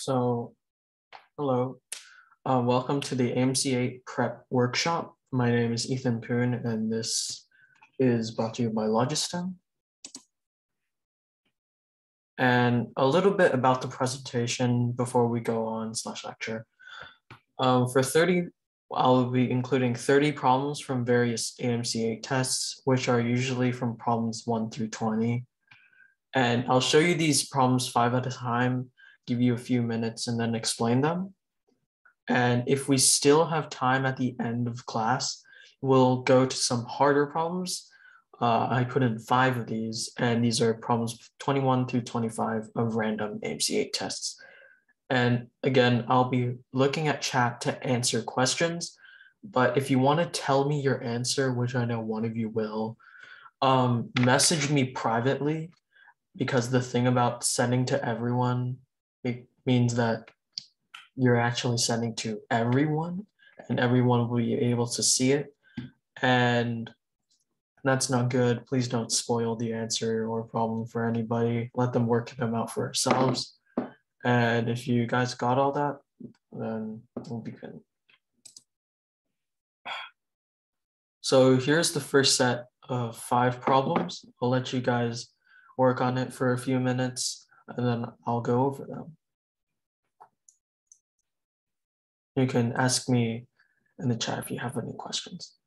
So, hello, uh, welcome to the AMC8 prep workshop. My name is Ethan Poon, and this is brought to you by Logistem. And a little bit about the presentation before we go on slash lecture. Um, for 30, I'll be including 30 problems from various AMC8 tests, which are usually from problems 1 through 20. And I'll show you these problems five at a time give you a few minutes and then explain them. And if we still have time at the end of class, we'll go to some harder problems. Uh, I put in five of these, and these are problems 21 through 25 of random AMC8 tests. And again, I'll be looking at chat to answer questions. But if you want to tell me your answer, which I know one of you will, um, message me privately because the thing about sending to everyone it means that you're actually sending to everyone and everyone will be able to see it. And that's not good. Please don't spoil the answer or problem for anybody. Let them work them out for ourselves. And if you guys got all that, then we'll be good. So here's the first set of five problems. I'll let you guys work on it for a few minutes and then I'll go over them. You can ask me in the chat if you have any questions.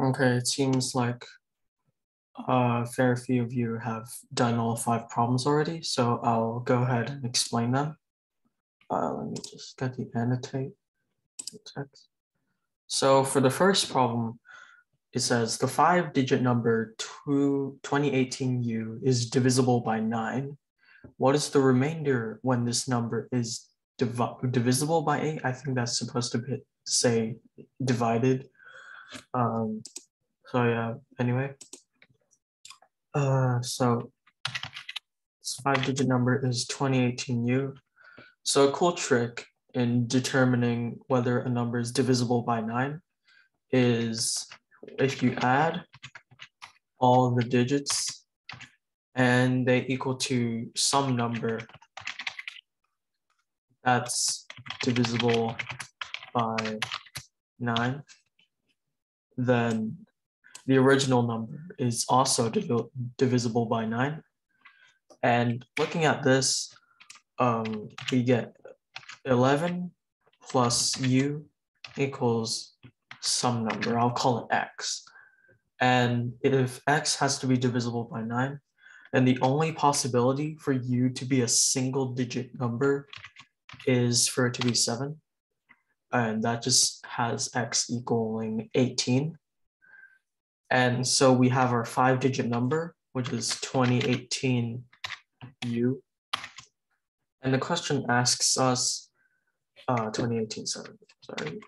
Okay, it seems like a fair few of you have done all five problems already, so I'll go ahead and explain them. Uh, let me just get the annotate text. So for the first problem, it says the five digit number 2018U is divisible by nine. What is the remainder when this number is div divisible by eight? I think that's supposed to be, say divided. Um, so yeah, anyway. Uh, so this five digit number is 2018U. So a cool trick in determining whether a number is divisible by nine is if you add all the digits and they equal to some number that's divisible by nine, then the original number is also div divisible by nine. And looking at this, um, we get 11 plus u equals some number. I'll call it x. And if x has to be divisible by 9, then the only possibility for u to be a single digit number is for it to be 7. And that just has x equaling 18. And so we have our five digit number, which is 2018 u. And the question asks us, uh, 2018, sorry, sorry.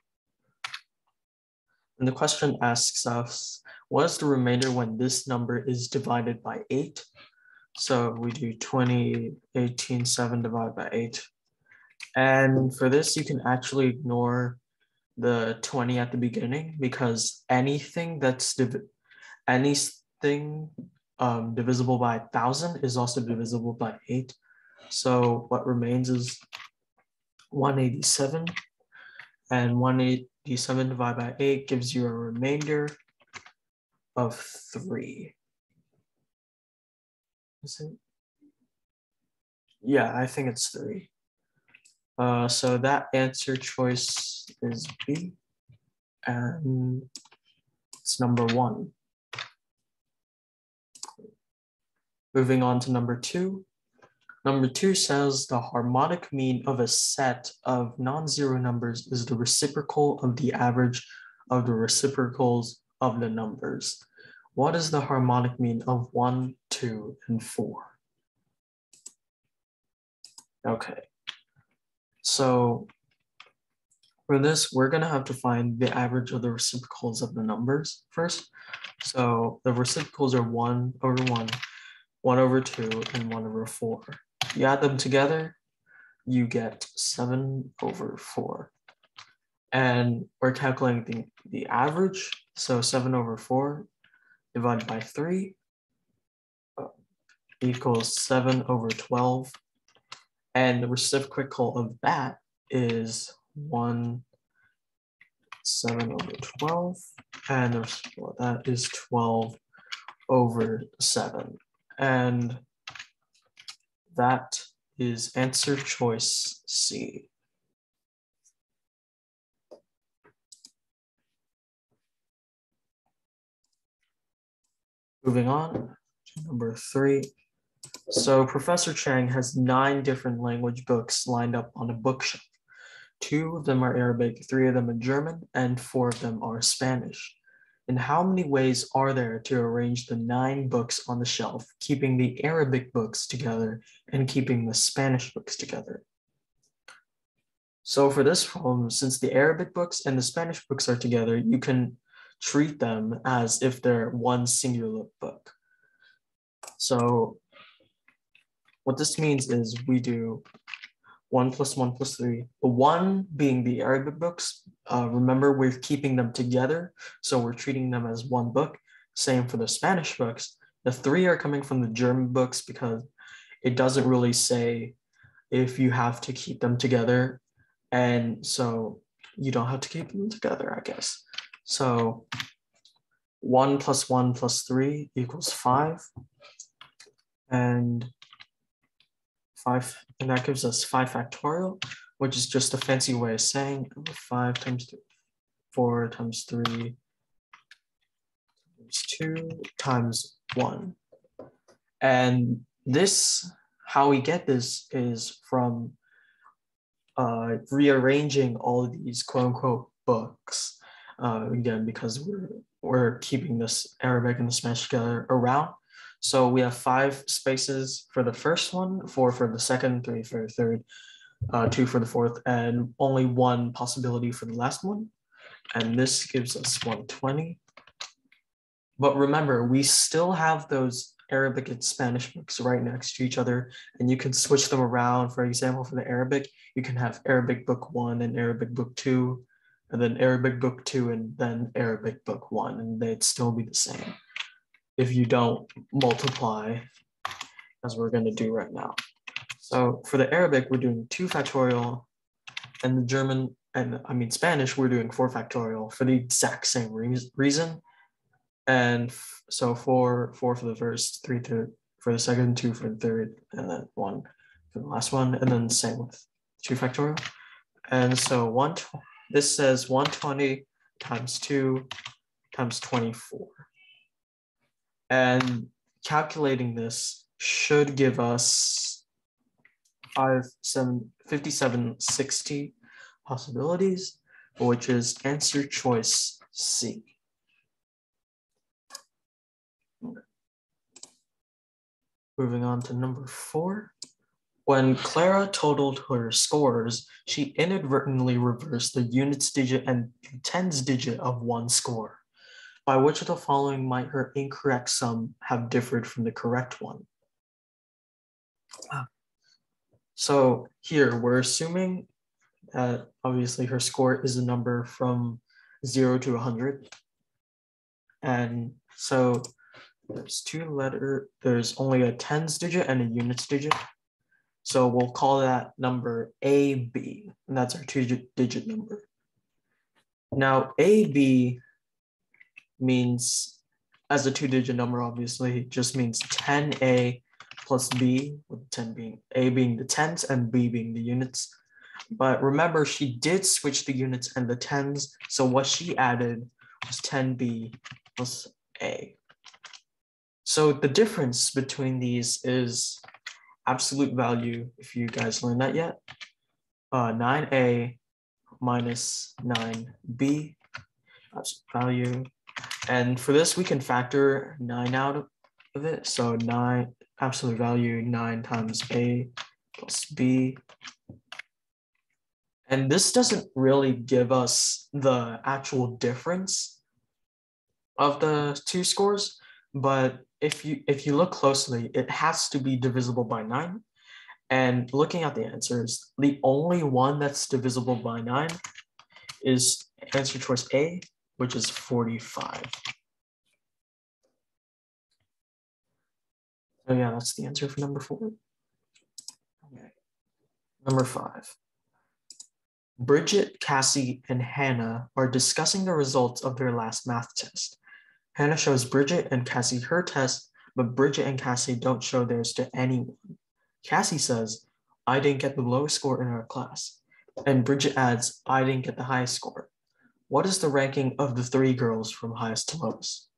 And the question asks us, what is the remainder when this number is divided by eight? So we do 2018, seven divided by eight. And for this, you can actually ignore the 20 at the beginning because anything that's div anything um, divisible by thousand is also divisible by eight. So what remains is 187 and 187 divided by 8 gives you a remainder of 3. Is it? Yeah, I think it's 3. Uh, so that answer choice is B, and it's number 1. Moving on to number 2. Number two says the harmonic mean of a set of non-zero numbers is the reciprocal of the average of the reciprocals of the numbers. What is the harmonic mean of one, two, and four? Okay, so for this, we're gonna have to find the average of the reciprocals of the numbers first. So the reciprocals are one over one, one over two, and one over four. You add them together, you get seven over four. And we're calculating the, the average. So seven over four divided by three uh, equals seven over 12. And the reciprocal of that is one seven over 12. And the reciprocal of that is 12 over seven. And that is answer choice C. Moving on to number three. So Professor Chang has nine different language books lined up on a bookshelf. Two of them are Arabic, three of them are German, and four of them are Spanish. And how many ways are there to arrange the nine books on the shelf, keeping the Arabic books together and keeping the Spanish books together? So for this problem, since the Arabic books and the Spanish books are together, you can treat them as if they're one singular book. So what this means is we do one plus one plus three. The one being the Arabic books. Uh, remember, we're keeping them together, so we're treating them as one book. Same for the Spanish books. The three are coming from the German books because it doesn't really say if you have to keep them together. And so you don't have to keep them together, I guess. So one plus one plus three equals five. And five, and that gives us five factorial, which is just a fancy way of saying five times three, four times three times two times one. And this, how we get this is from uh, rearranging all of these quote unquote books. Uh, again, because we're, we're keeping this Arabic and the Spanish together around. So we have five spaces for the first one, four for the second, three for the third, uh, two for the fourth, and only one possibility for the last one. And this gives us 120. But remember, we still have those Arabic and Spanish books right next to each other, and you can switch them around. For example, for the Arabic, you can have Arabic book one and Arabic book two, and then Arabic book two and then Arabic book one, and they'd still be the same if you don't multiply as we're going to do right now. So for the Arabic, we're doing two factorial, and the German, and I mean Spanish, we're doing four factorial for the exact same re reason. And so four, four for the first, three to, for the second, two for the third, and then one for the last one, and then same with two factorial. And so one, this says 120 times two times 24. And calculating this should give us five, seven, 57, 60 possibilities, which is answer choice C. Moving on to number four. When Clara totaled her scores, she inadvertently reversed the units digit and tens digit of one score. By which of the following might her incorrect sum have differed from the correct one? Ah. So here we're assuming that obviously her score is a number from zero to 100. And so there's two letter, there's only a tens digit and a units digit. So we'll call that number AB, and that's our two digit number. Now AB means, as a two digit number, obviously, just means 10A plus B, with 10 being A being the tens and B being the units. But remember, she did switch the units and the tens. So what she added was 10B plus A. So the difference between these is absolute value, if you guys learned that yet, uh, 9a minus 9b, absolute value. And for this, we can factor 9 out of it. So 9, absolute value 9 times a plus b. And this doesn't really give us the actual difference of the two scores, but if you if you look closely, it has to be divisible by nine. And looking at the answers, the only one that's divisible by nine is answer choice A, which is 45. So yeah, that's the answer for number four. Okay. Number five. Bridget, Cassie, and Hannah are discussing the results of their last math test. Hannah shows Bridget and Cassie her test, but Bridget and Cassie don't show theirs to anyone. Cassie says, I didn't get the lowest score in our class. And Bridget adds, I didn't get the highest score. What is the ranking of the three girls from highest to lowest?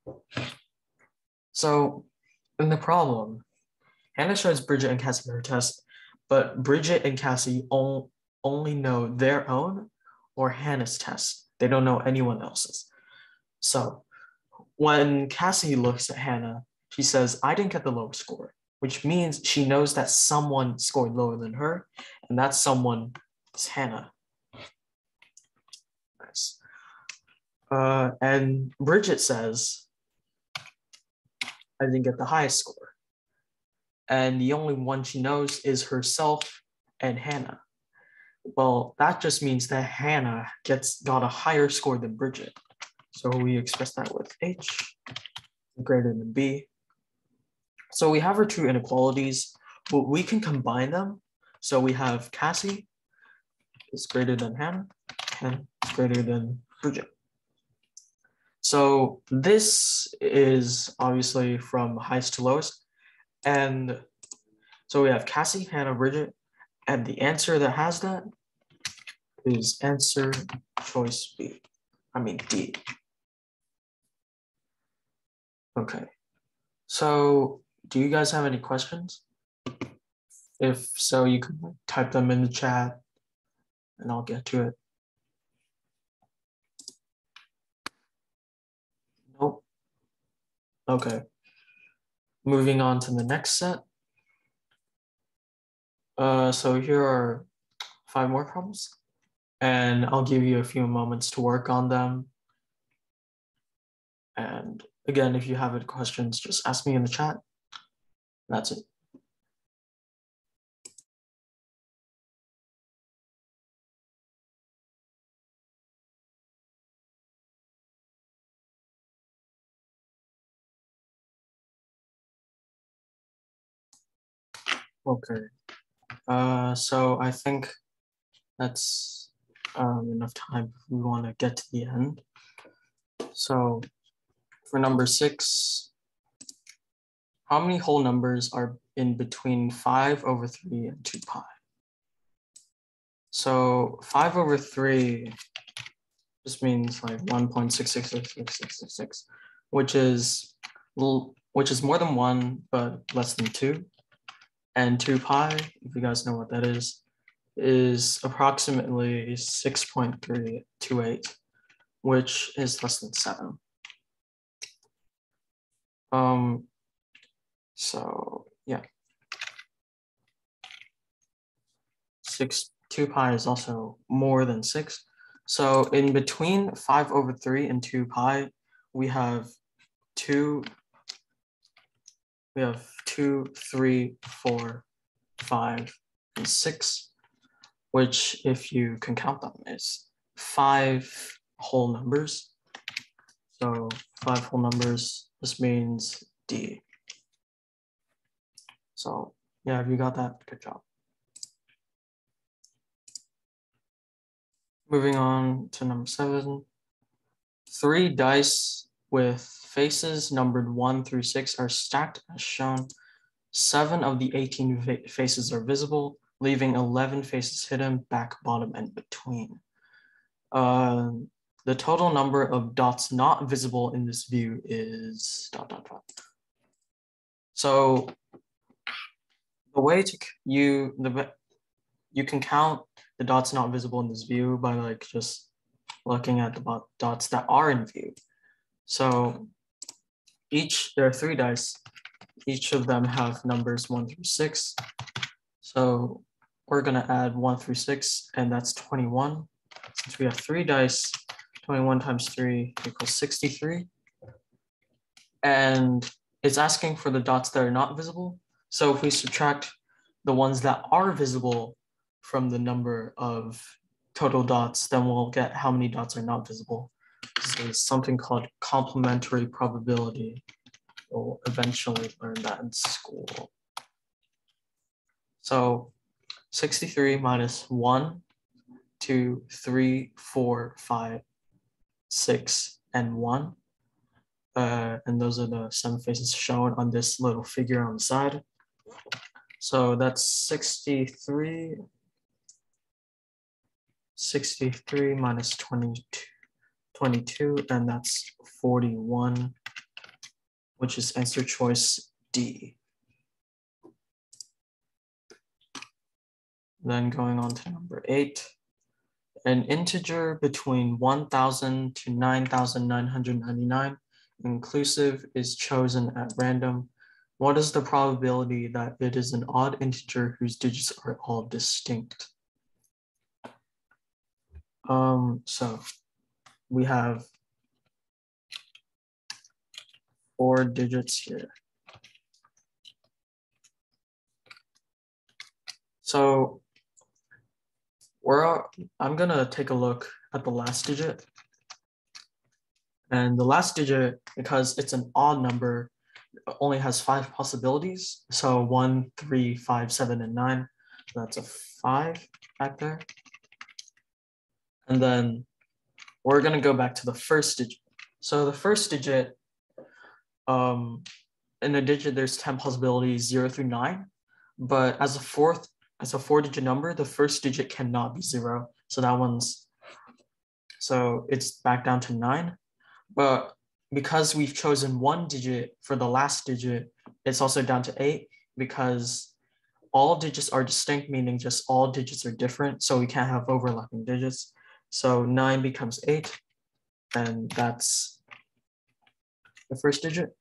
So, in the problem, Hannah shows Bridget and Cassie her test, but Bridget and Cassie only know their own or Hannah's test. They don't know anyone else's. So, when Cassie looks at Hannah, she says, I didn't get the lowest score, which means she knows that someone scored lower than her, and that someone is Hannah. Uh, and Bridget says, I didn't get the highest score. And the only one she knows is herself and Hannah. Well, that just means that Hannah gets got a higher score than Bridget. So we express that with H greater than B. So we have our two inequalities, but we can combine them. So we have Cassie is greater than Hannah and greater than Bridget. So this is obviously from highest to lowest. And so we have Cassie, Hannah, Bridget, and the answer that has that is answer choice B, I mean D. Okay. So do you guys have any questions? If so, you can type them in the chat and I'll get to it. Okay. Moving on to the next set. Uh, so here are five more problems and I'll give you a few moments to work on them. And again, if you have any questions, just ask me in the chat. That's it. Okay, uh, so I think that's um, enough time if we want to get to the end. So for number six, how many whole numbers are in between 5 over 3 and 2 pi? So 5 over 3 just means like 1.6666666, which is which is more than 1 but less than 2. And 2 pi, if you guys know what that is, is approximately 6.328, which is less than 7. Um, so yeah. Six, two pi is also more than six. So in between five over three and two pi, we have two, we have two, three, four, five, and six, which if you can count them is five whole numbers. So five whole numbers, this means D. So yeah, if you got that, good job. Moving on to number seven. Three dice with faces numbered one through six are stacked as shown. Seven of the 18 faces are visible, leaving 11 faces hidden back, bottom, and between. Uh, the total number of dots not visible in this view is dot, dot, dot. So the way to you the you can count the dots not visible in this view by like just looking at the dots that are in view. So each there are three dice. Each of them have numbers one through six. So we're gonna add one through six, and that's 21. Since we have three dice, 21 times three equals 63. And it's asking for the dots that are not visible. So if we subtract the ones that are visible from the number of total dots, then we'll get how many dots are not visible. Is something called complementary probability. We'll eventually learn that in school. So 63 minus 1, 2, 3, 4, 5, 6, and 1. Uh, and those are the seven faces shown on this little figure on the side. So that's 63, 63 minus 22, 22, and that's 41, which is answer choice D. Then going on to number eight, an integer between 1,000 to 9,999 inclusive is chosen at random, what is the probability that it is an odd integer whose digits are all distinct? Um, so we have four digits here. So we're, I'm gonna take a look at the last digit and the last digit, because it's an odd number, only has five possibilities. So one, three, five, seven, and nine. So that's a five back there. And then we're gonna go back to the first digit. So the first digit, um, in a digit, there's 10 possibilities, zero through nine. But as a fourth, as a four digit number, the first digit cannot be zero. So that one's, so it's back down to nine. But because we've chosen one digit for the last digit, it's also down to eight because all digits are distinct, meaning just all digits are different. So we can't have overlapping digits. So nine becomes eight, and that's the first digit.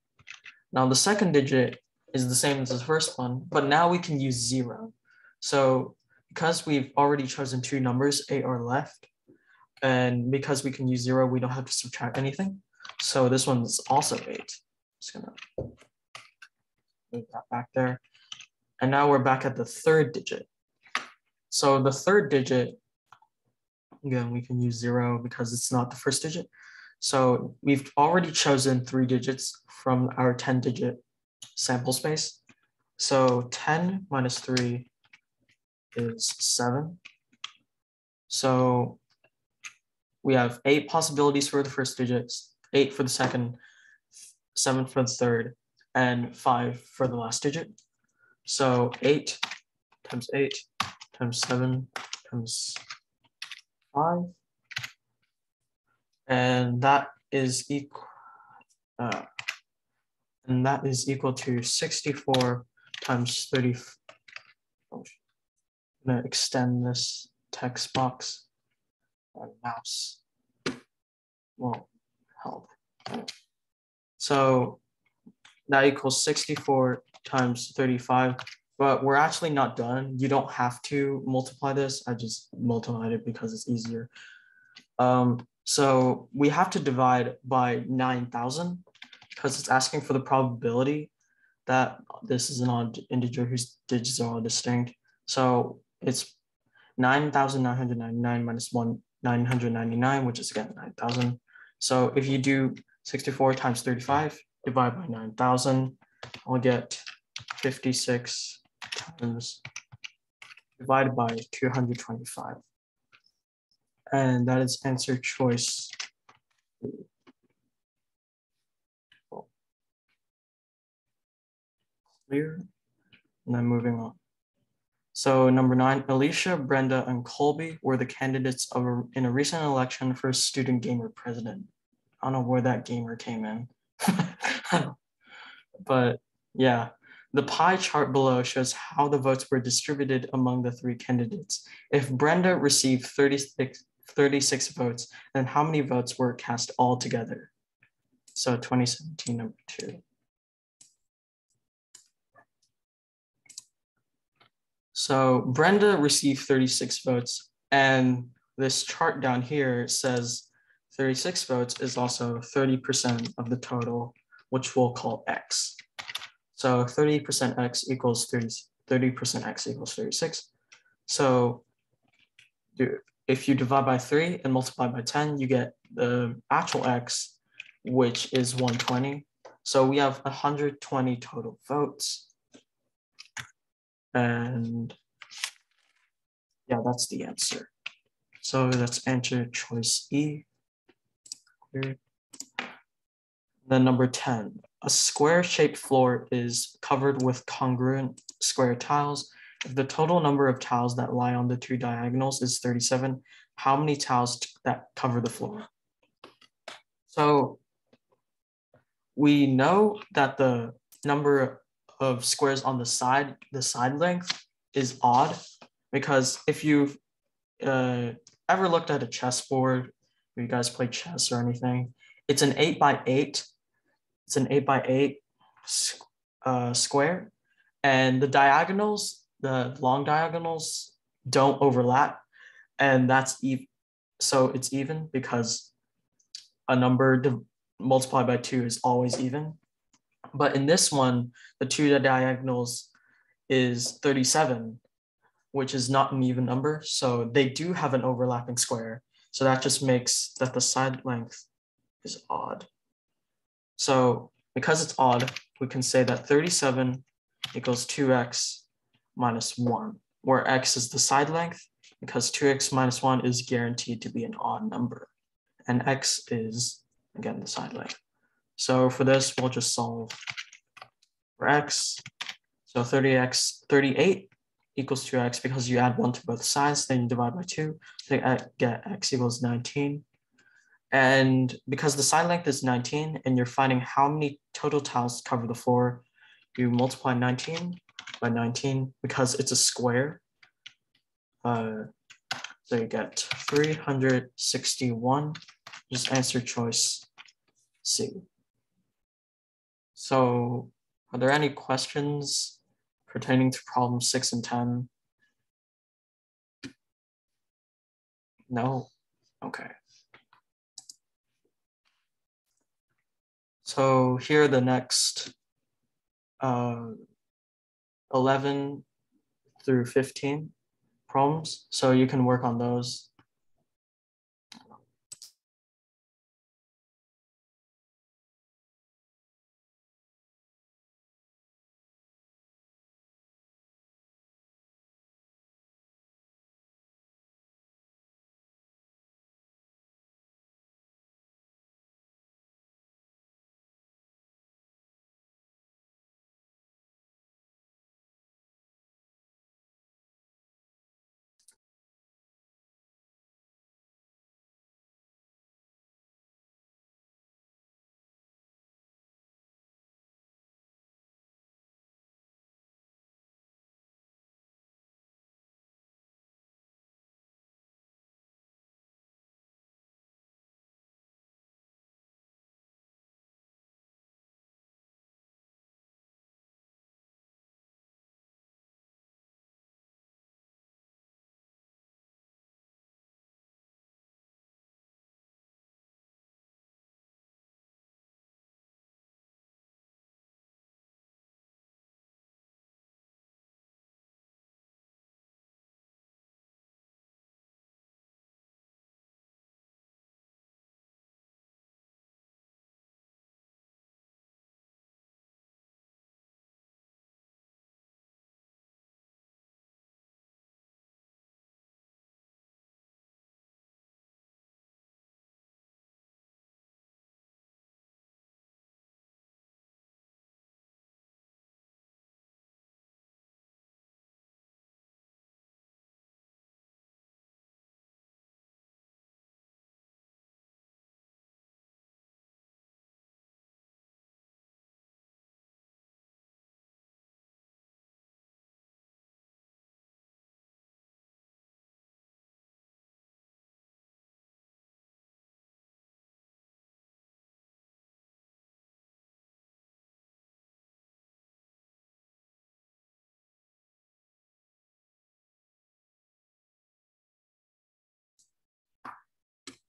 Now the second digit is the same as the first one, but now we can use zero. So because we've already chosen two numbers, eight or left, and because we can use zero, we don't have to subtract anything. So this one's also eight. Just gonna move that back there. And now we're back at the third digit. So the third digit, again, we can use zero because it's not the first digit. So we've already chosen three digits from our 10 digit sample space. So 10 minus three is seven. So we have eight possibilities for the first digits, eight for the second, seven for the third, and five for the last digit. So eight times eight times seven times five. And that is equal, uh, and that is equal to 64 times 30. Oh, I'm gonna extend this text box on mouse. Well, help. So that equals 64 times 35, but we're actually not done. You don't have to multiply this. I just multiplied it because it's easier. Um, so we have to divide by 9,000 because it's asking for the probability that this is an odd integer whose digits are all distinct. So it's 9,999 minus 1, 999, which is again 9,000. So if you do 64 times 35, divide by 9,000, I'll get 56 times divided by 225. And that is answer choice. Clear. And then moving on. So number nine, Alicia, Brenda, and Colby were the candidates of a, in a recent election for student gamer president. I don't know where that gamer came in. but yeah, the pie chart below shows how the votes were distributed among the three candidates. If Brenda received 36, 36 votes, then how many votes were cast all together? So 2017, number two. So Brenda received 36 votes, and this chart down here says 36 votes is also 30% of the total, which we'll call X. So 30% X equals 30, 30% X equals 36. So if you divide by three and multiply by 10, you get the actual X, which is 120. So we have 120 total votes. And yeah, that's the answer. So that's answer choice E. Then number 10, a square shaped floor is covered with congruent square tiles. If the total number of tiles that lie on the two diagonals is 37, how many tiles that cover the floor? So we know that the number of squares on the side, the side length is odd because if you've uh, ever looked at a chessboard you guys play chess or anything, it's an eight by eight. It's an eight by eight uh, square, and the diagonals, the long diagonals, don't overlap, and that's even. So it's even because a number multiplied by two is always even. But in this one, the two diagonals is 37, which is not an even number. So they do have an overlapping square. So that just makes that the side length is odd. So because it's odd, we can say that 37 equals 2x minus 1, where x is the side length, because 2x minus 1 is guaranteed to be an odd number, and x is, again, the side length. So for this, we'll just solve for x. So 30x, 38 equals 2x because you add 1 to both sides, then you divide by 2 to get x equals 19. And because the side length is 19 and you're finding how many total tiles cover the floor, you multiply 19 by 19 because it's a square. Uh, so you get 361, just answer choice C. So are there any questions pertaining to problem six and 10? No? Okay. So here the next uh, 11 through 15 problems. So you can work on those.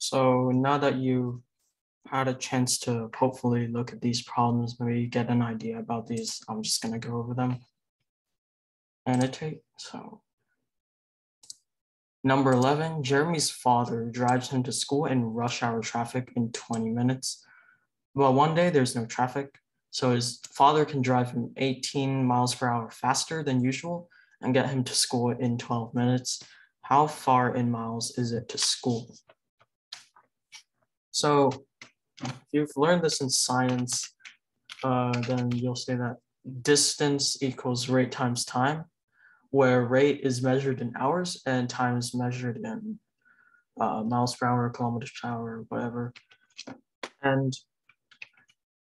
So now that you had a chance to hopefully look at these problems, maybe get an idea about these, I'm just gonna go over them. Annotate, so. Number 11, Jeremy's father drives him to school in rush hour traffic in 20 minutes. Well, one day there's no traffic, so his father can drive him 18 miles per hour faster than usual and get him to school in 12 minutes. How far in miles is it to school? So if you've learned this in science, uh, then you'll say that distance equals rate times time, where rate is measured in hours and time is measured in uh, miles per hour, kilometers per hour, whatever. And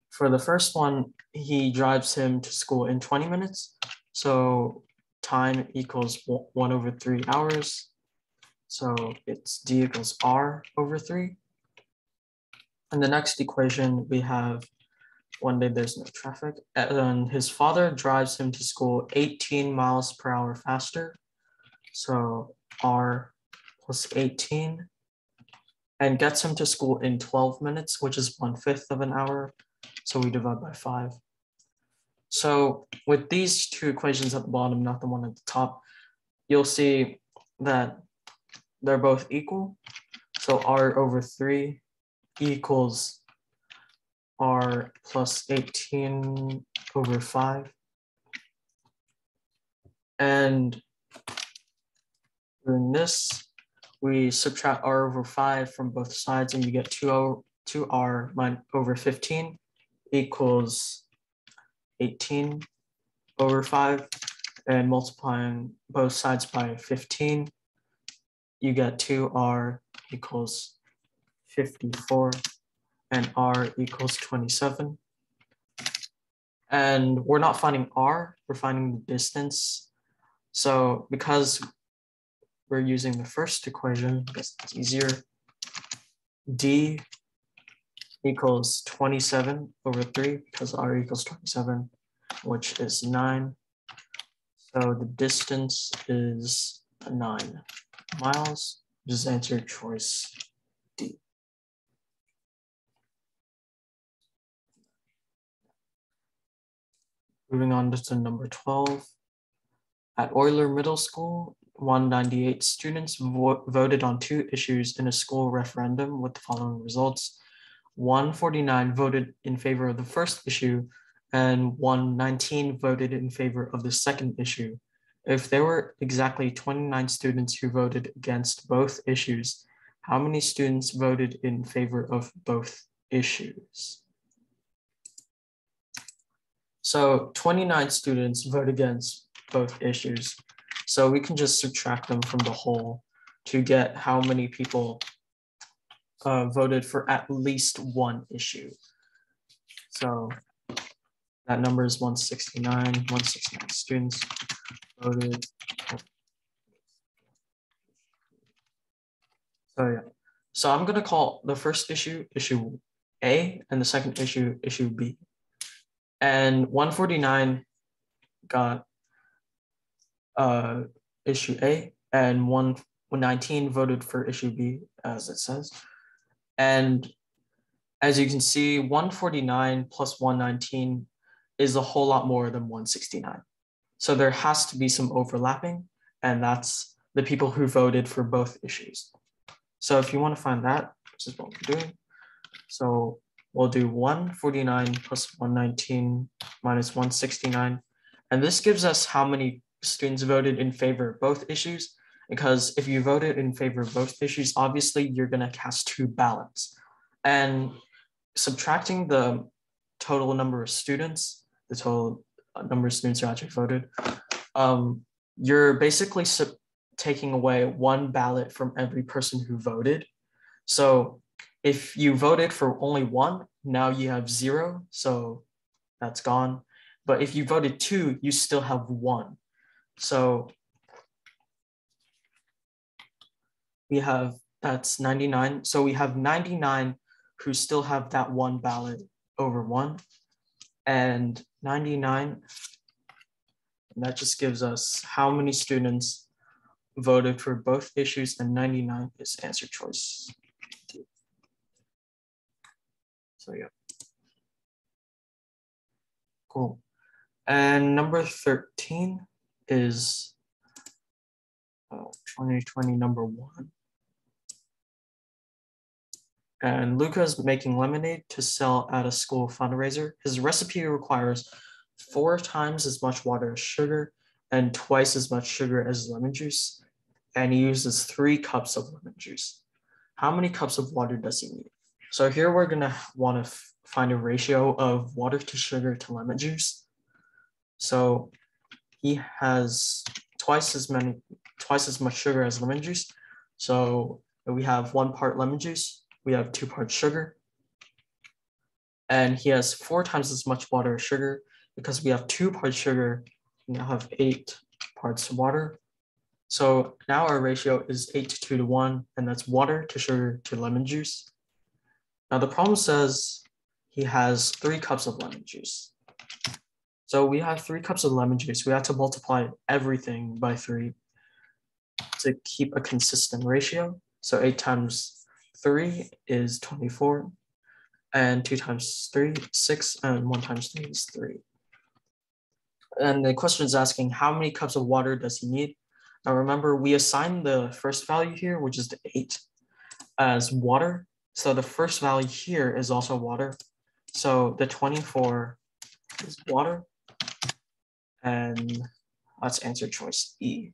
for the first one, he drives him to school in 20 minutes. So time equals one over three hours. So it's D equals R over three. In the next equation, we have one day there's no traffic and his father drives him to school 18 miles per hour faster. So R plus 18 and gets him to school in 12 minutes, which is one fifth of an hour. So we divide by five. So with these two equations at the bottom, not the one at the top, you'll see that they're both equal. So R over three equals r plus 18 over 5. And doing this, we subtract r over 5 from both sides and you get 2, 2r over 15 equals 18 over 5 and multiplying both sides by 15, you get 2r equals 54 and R equals 27. And we're not finding R, we're finding the distance. So because we're using the first equation, guess it's easier. D equals 27 over 3 because R equals 27, which is 9. So the distance is 9 miles. Just answer choice Moving on to number 12. At Euler Middle School, 198 students vo voted on two issues in a school referendum with the following results. 149 voted in favor of the first issue and 119 voted in favor of the second issue. If there were exactly 29 students who voted against both issues, how many students voted in favor of both issues? So 29 students vote against both issues. So we can just subtract them from the whole to get how many people uh, voted for at least one issue. So that number is 169, 169 students voted. So yeah, so I'm gonna call the first issue issue A and the second issue issue B. And 149 got uh, issue A and 119 voted for issue B as it says. And as you can see, 149 plus 119 is a whole lot more than 169. So there has to be some overlapping, and that's the people who voted for both issues. So if you want to find that, this is what we're doing. So we'll do 149 plus 119 minus 169. And this gives us how many students voted in favor of both issues. Because if you voted in favor of both issues, obviously you're going to cast two ballots. And subtracting the total number of students, the total number of students who actually voted, um, you're basically taking away one ballot from every person who voted. So if you voted for only one, now you have zero, so that's gone. But if you voted two, you still have one. So we have, that's 99. So we have 99 who still have that one ballot over one and 99. And that just gives us how many students voted for both issues and 99 is answer choice. So yeah. Cool. And number 13 is uh, oh, 2020 number one. And Luka is making lemonade to sell at a school fundraiser. His recipe requires four times as much water as sugar and twice as much sugar as lemon juice. And he uses three cups of lemon juice. How many cups of water does he need? So here we're gonna wanna find a ratio of water to sugar to lemon juice. So he has twice as many, twice as much sugar as lemon juice. So we have one part lemon juice, we have two parts sugar, and he has four times as much water as sugar because we have two parts sugar, we now have eight parts water. So now our ratio is eight to two to one, and that's water to sugar to lemon juice. Now the problem says he has three cups of lemon juice. So we have three cups of lemon juice. We have to multiply everything by three to keep a consistent ratio. So eight times three is 24 and two times three, six, and one times three is three. And the question is asking how many cups of water does he need? Now remember, we assign the first value here, which is the eight, as water. So the first value here is also water. So the 24 is water and let's answer choice E.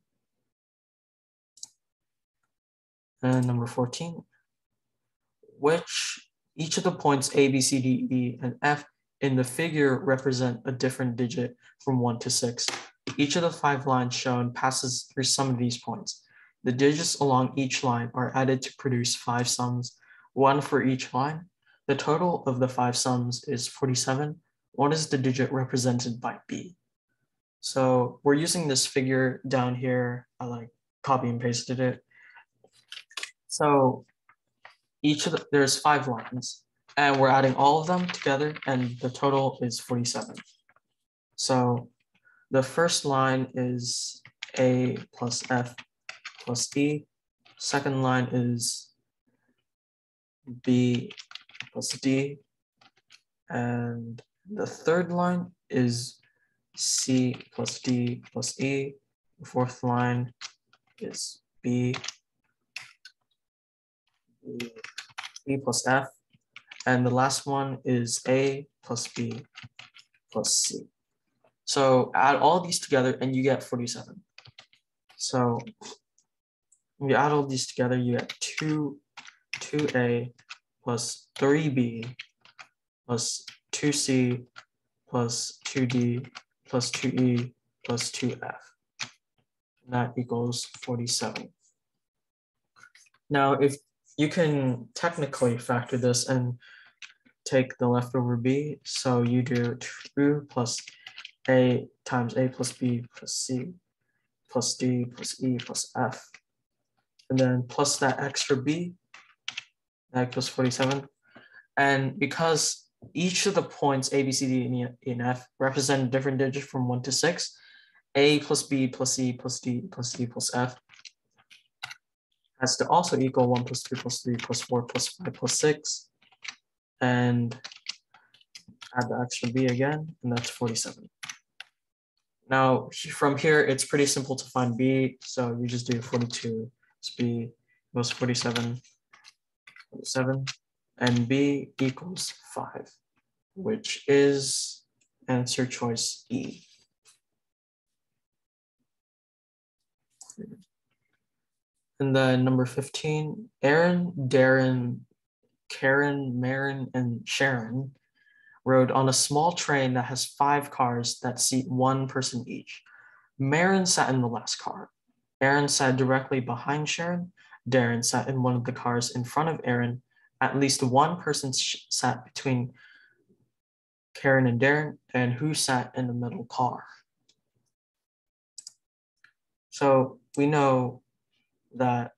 And number 14, which each of the points A, B, C, D, E, and F in the figure represent a different digit from one to six. Each of the five lines shown passes through some of these points. The digits along each line are added to produce five sums one for each line. The total of the five sums is 47. What is the digit represented by B? So we're using this figure down here. I like copy and pasted it. So each of the, there's five lines and we're adding all of them together and the total is 47. So the first line is A plus F plus E. Second line is B plus D. And the third line is C plus D plus E. The fourth line is B, B plus F. And the last one is A plus B plus C. So add all these together and you get 47. So you add all these together, you get 2, 2A plus 3B plus 2C plus 2D plus 2E plus 2F. And that equals 47. Now, if you can technically factor this and take the leftover B, so you do 2 plus A times A plus B plus C plus D plus E plus F. And then plus that extra B, that equals 47. And because each of the points A, B, C, D, and E, and F represent a different digit from 1 to 6, A plus B plus C plus D plus E plus F has to also equal 1 plus 2 plus 3 plus 4 plus 5 plus 6. And add the extra b again, and that's 47. Now, from here, it's pretty simple to find b. So you just do 42 plus b equals 47, 47, and b equals 5, which is answer choice E. And then number 15, Aaron, Darren, Karen, Maren, and Sharon rode on a small train that has five cars that seat one person each. Maren sat in the last car. Aaron sat directly behind Sharon. Darren sat in one of the cars in front of Aaron. At least one person sat between Karen and Darren, and who sat in the middle car. So we know that,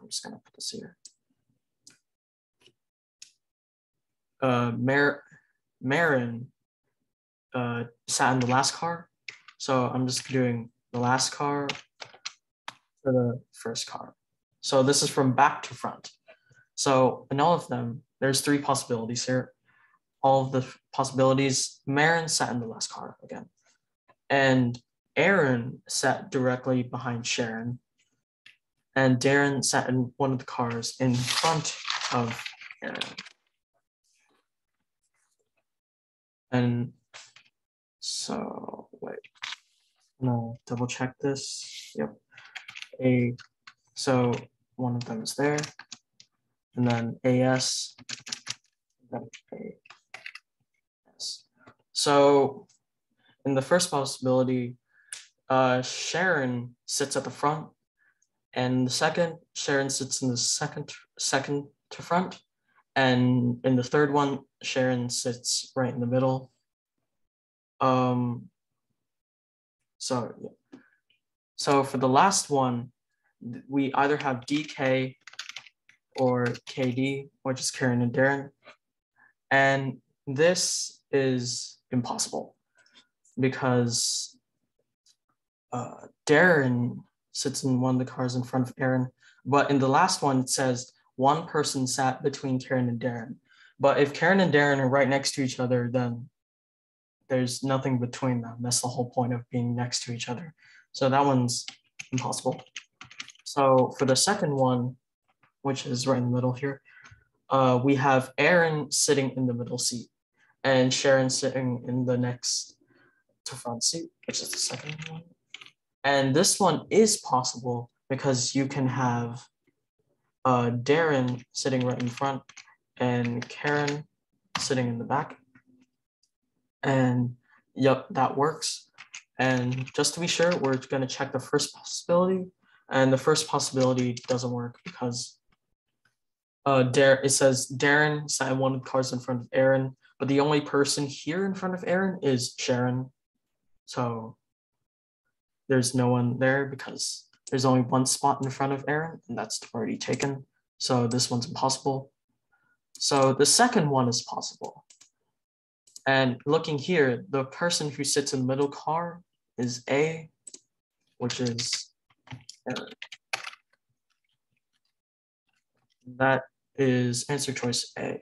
I'm just gonna put this here. uh, Mar Maren uh, sat in the last car. So I'm just doing the last car for the first car. So this is from back to front. So in all of them, there's three possibilities here. All of the possibilities, Maren sat in the last car again. And Aaron sat directly behind Sharon. And Darren sat in one of the cars in front of Aaron. And so wait, no, double check this. Yep. A so one of them is there. And then AS, then AS. So in the first possibility, uh, Sharon sits at the front, and the second, Sharon sits in the second second to front, and in the third one, Sharon sits right in the middle. Um, so, yeah. So for the last one, we either have DK or KD, which is Karen and Darren. And this is impossible because uh, Darren sits in one of the cars in front of Aaron. But in the last one, it says one person sat between Karen and Darren. But if Karen and Darren are right next to each other, then there's nothing between them. That's the whole point of being next to each other. So that one's impossible. So for the second one, which is right in the middle here, uh, we have Aaron sitting in the middle seat and Sharon sitting in the next to front seat, which is the second one. And this one is possible because you can have uh, Darren sitting right in front and Karen sitting in the back. And yep, that works. And just to be sure, we're gonna check the first possibility. And the first possibility doesn't work because uh, Dar- it says Darren sat one of cars in front of Aaron, but the only person here in front of Aaron is Sharon. So there's no one there because there's only one spot in front of Aaron, and that's already taken. So this one's impossible. So the second one is possible. And looking here, the person who sits in the middle car is A, which is. That is answer choice A.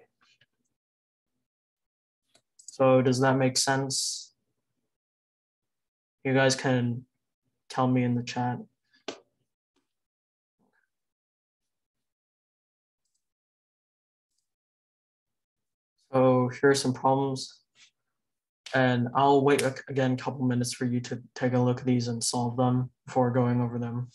So does that make sense? You guys can tell me in the chat. So here are some problems. And I'll wait again a couple minutes for you to take a look at these and solve them before going over them.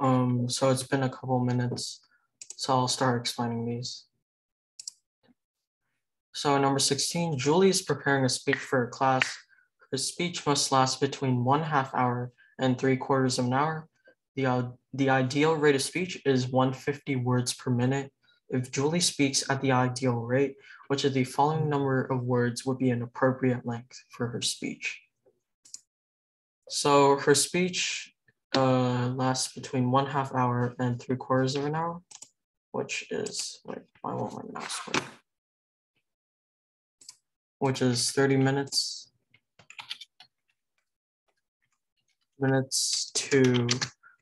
Um, so it's been a couple minutes, so I'll start explaining these. So number 16, Julie is preparing a speech for her class. Her speech must last between one half hour and three quarters of an hour. The, uh, the ideal rate of speech is 150 words per minute. If Julie speaks at the ideal rate, which of the following number of words would be an appropriate length for her speech? So her speech uh, lasts between one half hour and three quarters of an hour, which is, wait, I want my mouse work, which is 30 minutes, minutes to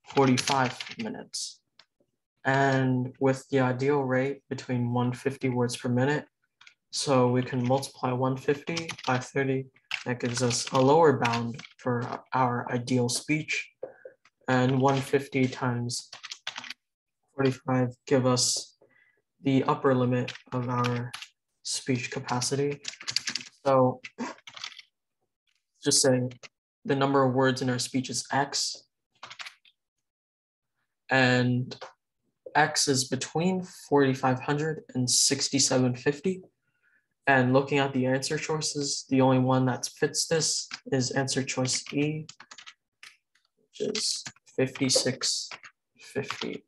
45 minutes. And with the ideal rate between 150 words per minute, so we can multiply 150 by 30. That gives us a lower bound for our ideal speech and 150 times 45 give us the upper limit of our speech capacity. So just say the number of words in our speech is X. And X is between 4,500 and 6,750. And looking at the answer choices, the only one that fits this is answer choice E, which is 5650.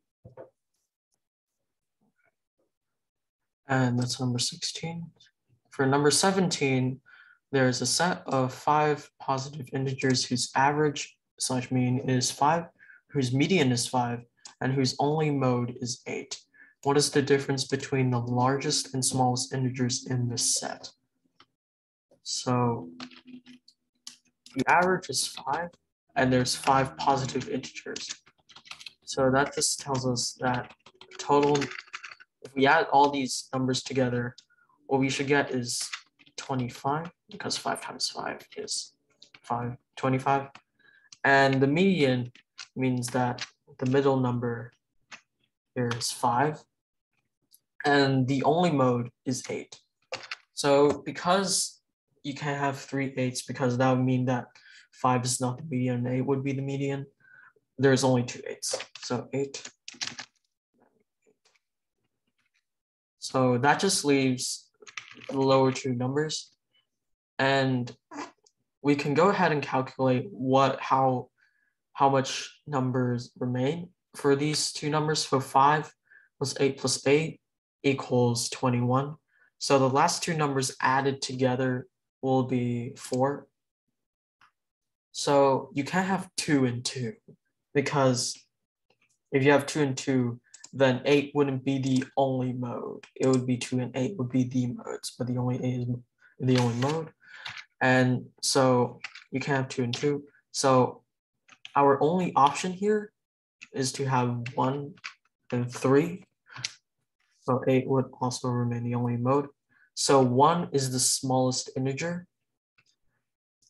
And that's number 16. For number 17, there is a set of five positive integers whose average slash mean is five, whose median is five, and whose only mode is eight. What is the difference between the largest and smallest integers in this set? So the average is five, and there's five positive integers. So that just tells us that total, if we add all these numbers together, what we should get is 25, because five times five is five, 25. And the median means that the middle number here is five, and the only mode is eight. So because you can't have three eights because that would mean that five is not the median eight would be the median, there's only two eights. So eight. So that just leaves the lower two numbers. And we can go ahead and calculate what how how much numbers remain for these two numbers. So five plus eight plus eight equals 21. So the last two numbers added together will be four. So you can't have two and two because if you have two and two, then eight wouldn't be the only mode. It would be two and eight would be the modes, but the only eight is the only mode. And so you can't have two and two. So our only option here is to have one and three so eight would also remain the only mode. So one is the smallest integer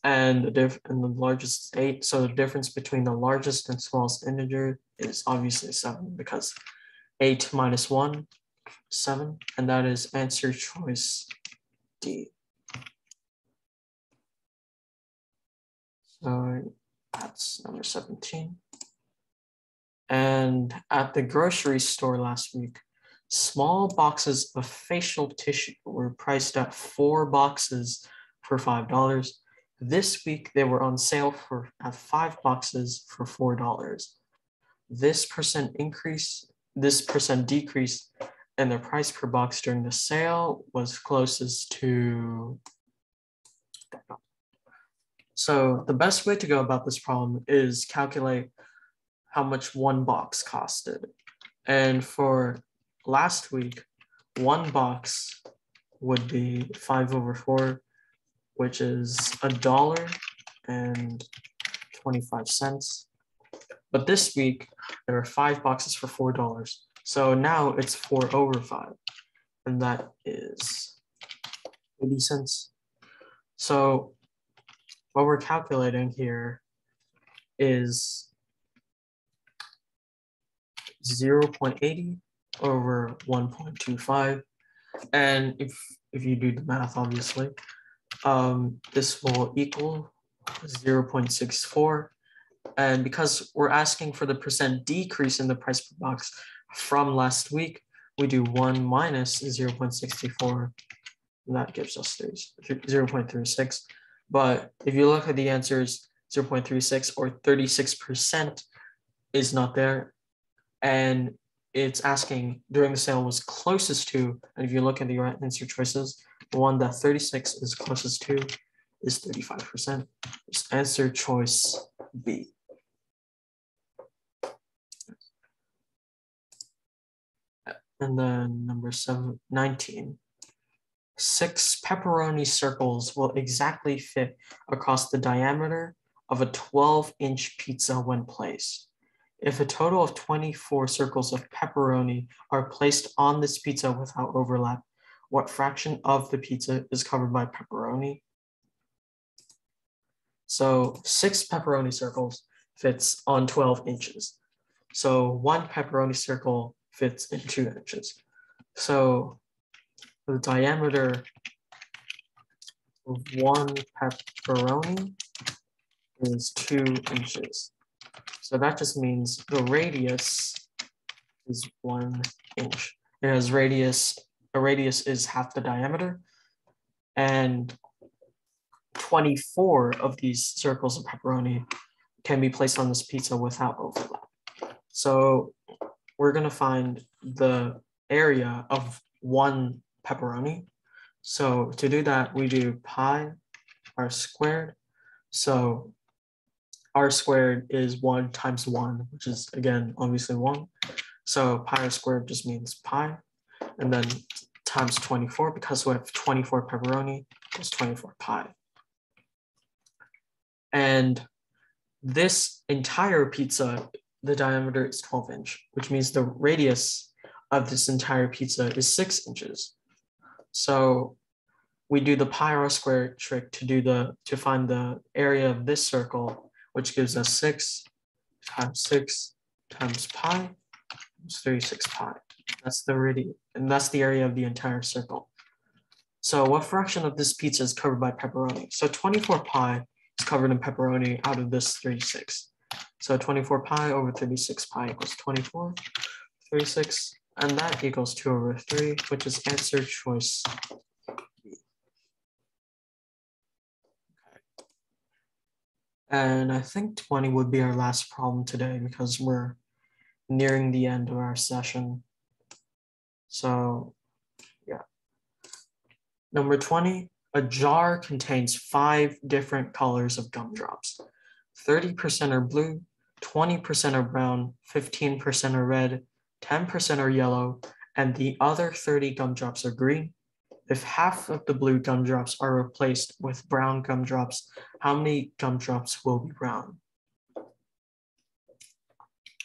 and the diff and the largest is eight. So the difference between the largest and smallest integer is obviously seven because eight minus one, seven, and that is answer choice D. So that's number 17. And at the grocery store last week, Small boxes of facial tissue were priced at four boxes for $5. This week, they were on sale for at five boxes for $4. This percent increase, this percent decrease in the price per box during the sale was closest to so the best way to go about this problem is calculate how much one box costed. And for last week, one box would be five over four, which is a dollar and 25 cents. But this week, there are five boxes for $4. So now it's four over five, and that is 80 cents. So what we're calculating here is 0.80 over 1.25. And if, if you do the math, obviously, um, this will equal 0.64. And because we're asking for the percent decrease in the price per box from last week, we do 1 minus 0.64. And that gives us 0.36. But if you look at the answers, 0.36 or 36% is not there. And it's asking during the sale was closest to, and if you look at the answer choices, one that 36 is closest to is 35%. It's answer choice B. And then number seven, 19. Six pepperoni circles will exactly fit across the diameter of a 12 inch pizza when placed. If a total of 24 circles of pepperoni are placed on this pizza without overlap, what fraction of the pizza is covered by pepperoni? So six pepperoni circles fits on 12 inches. So one pepperoni circle fits in two inches. So the diameter of one pepperoni is two inches. So that just means the radius is one inch. It has radius, a radius is half the diameter. And 24 of these circles of pepperoni can be placed on this pizza without overlap. So we're gonna find the area of one pepperoni. So to do that, we do pi r squared. So r squared is one times one, which is again, obviously one. So pi r squared just means pi. And then times 24, because we have 24 pepperoni, is 24 pi. And this entire pizza, the diameter is 12 inch, which means the radius of this entire pizza is six inches. So we do the pi r squared trick to do the to find the area of this circle, which gives us six times six times pi, is 36 pi. That's the radius, and that's the area of the entire circle. So what fraction of this pizza is covered by pepperoni? So 24 pi is covered in pepperoni out of this 36. So 24 pi over 36 pi equals 24, 36, and that equals 2 over 3, which is answer choice And I think 20 would be our last problem today because we're nearing the end of our session. So yeah. Number 20, a jar contains five different colors of gumdrops. 30% are blue, 20% are brown, 15% are red, 10% are yellow, and the other 30 gumdrops are green. If half of the blue gumdrops are replaced with brown gumdrops, how many gumdrops will be brown?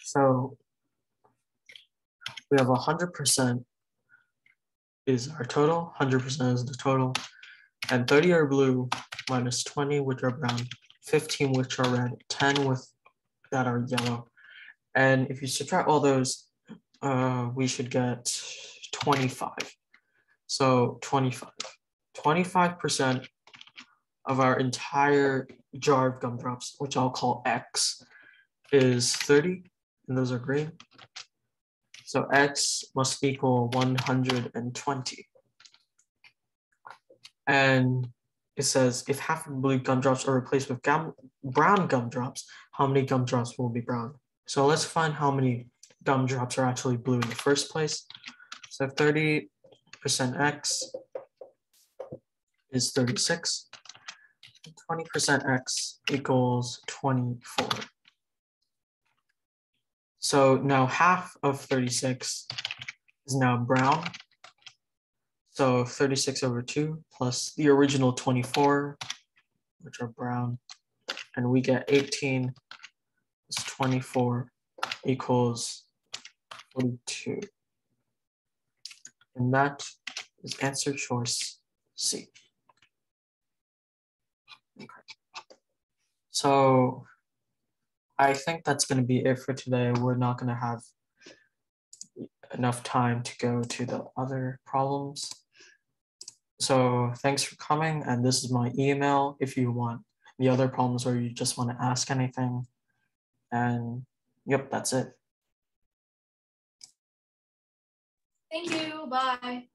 So we have 100% is our total, 100% is the total, and 30 are blue, minus 20 which are brown, 15 which are red, 10 with that are yellow. And if you subtract all those, uh, we should get 25. So 25. 25% of our entire jar of gumdrops, which I'll call X, is 30, and those are green. So X must equal 120. And it says if half of the blue gumdrops are replaced with gum, brown gumdrops, how many gumdrops will be brown? So let's find how many gumdrops are actually blue in the first place. So 30% X is 36. 20% X equals 24. So now half of 36 is now brown. So 36 over 2 plus the original 24, which are brown. And we get 18 is plus 24 equals 42. And that is answer choice C. Okay. So I think that's going to be it for today. We're not going to have enough time to go to the other problems. So thanks for coming. And this is my email if you want the other problems or you just want to ask anything. And yep, that's it. Thank you. Bye.